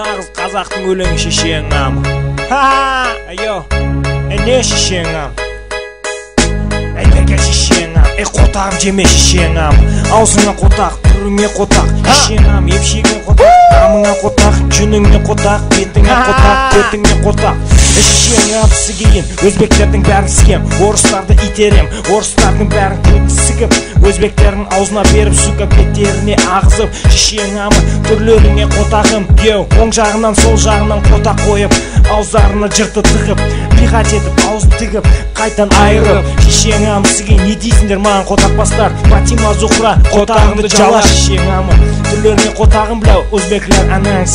нағыз қазақтың өлеңі шешең ам ха не шешең ам беке шешең ам ей қотағым жеме шешең ам аузыңа қотақ түріңе қотақ шешең ам емшегіңе қотақ қамыңа қотақ жүніңе қотақ бетіңе қотақ көтіңе қотақ. Е шешең ам сігейін өзбектердің бәрін сігем. Орыстарды итерем. Орыстардың бәрін көк сігіп өзбектердің аузына беріп сука беттеріне ағызып шешең амы түрлеріңе қотағым. Еу оң жағынан сол жағынан қотақ қойып ауыздарына жырты тығып пихать етіп ауыз тігіп қайтан айырып шешең ам сізге не дейсіңдер маған қотақ бастар. Фатима зухра қотағыңды жала шешең амы түрлеріңе қотағым бля анаң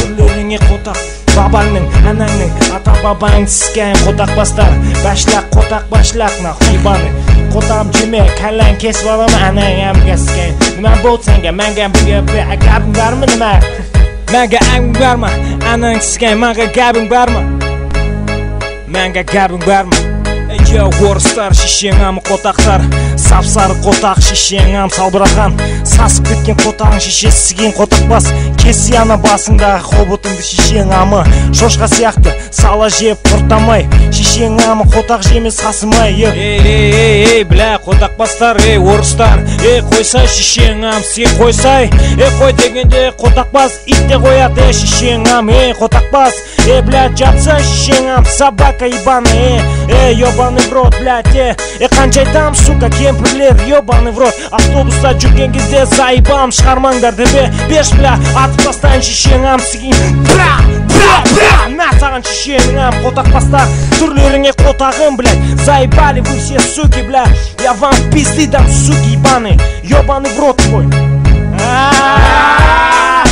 түрлеріңе қотақ. бабаңның анаңның ата бабаң сізгайын қотақ бастар башлақ қотақ башлақ нахуй ебаный қотағым жеме кәлләң кесіп аламын анаң әмге сізгайын нima болды сенге мәңгі гәбің бармы нima мәңгі әңгің бар ма анаң сізгайын маған гәбің бар ма мәңгі гәбің бар ма Йо, орыстар шешең амы қотақтар сап сары қотақ шешең ам салбыраған Сасып кеткен қотағың шеше сіген қотақ бас кесе ана басыңдағы хоботыңды шешең амы шошқа сияқты сала жеп құртамай шешең амы қотақ жеме сасымай ей ей ей ей бля қотақ бастар ей орыстар. Ей қойсай шешең ам сізге қойсай. Ей қой дегенде қотақ бас ит те қояды ей шешең ам ей қотақ бас. Ей бля жатса шешең ам собака ебаный ей ебаный в рот блядь е е қанша айтам сука кемпірлер ебаный в рот. Автобуста жүрген кезде заебам шығармаңдар деп беш бля атып тастайын шешең ам сігейін бра бра бра на саған шешең ам қотақ бастар түрлеріңе қотағым блядь заебали вы все суки бля я вам пизды дам суки ебаный ебаный в рот твой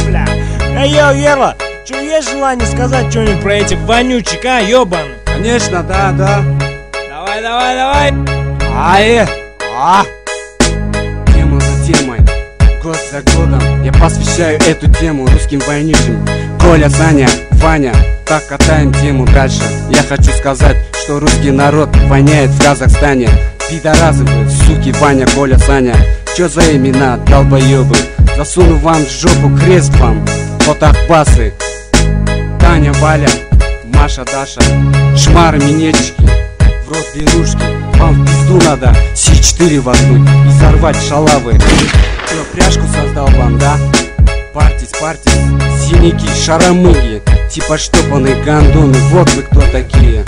бля эй йо Ела Че, есть желание сказать что-нибудь про этих вонючек, а, ебаный? Конечно, да, да. Давай, давай, давай. Ае! А! Тема за темой, год за годом Я посвящаю эту тему русским войнишам Коля, Саня, Ваня, так катаем тему дальше. Я хочу сказать, что русский народ воняет в Казахстане. Пидорасы вы, суки, Ваня, Коля, Саня. Чё за имена, долбоёбы Засуну вам в жопу крест вам. Фотоапасы Таня, Валя, Маша, Даша. Шмары, минетчики в рот берушки Вам пизду надо С4 воткнуть и сорвать шалавы Кто пряжку создал вам, да? Партись, партись, синяки, шаромыги Типа штопанные гандоны, вот вы кто такие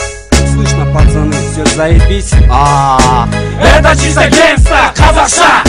слышно, пацаны, все заебись? А, Это чисто геймста, казахша!